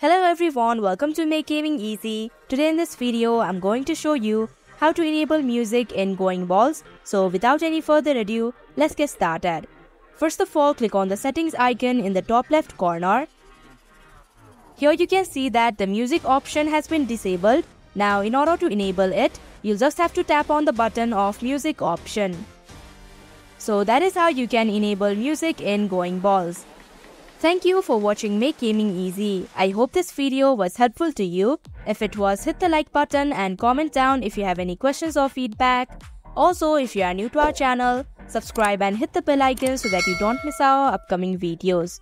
Hello everyone, welcome to Make Gaming Easy. Today in this video, I'm going to show you how to enable music in Going Balls. So without any further ado, let's get started. First of all, click on the settings icon in the top left corner. Here you can see that the music option has been disabled. Now in order to enable it, you'll just have to tap on the button of music option. So that is how you can enable music in Going Balls. Thank you for watching Make Gaming Easy. I hope this video was helpful to you. If it was, hit the like button and comment down if you have any questions or feedback. Also, if you are new to our channel, subscribe and hit the bell icon so that you don't miss our upcoming videos.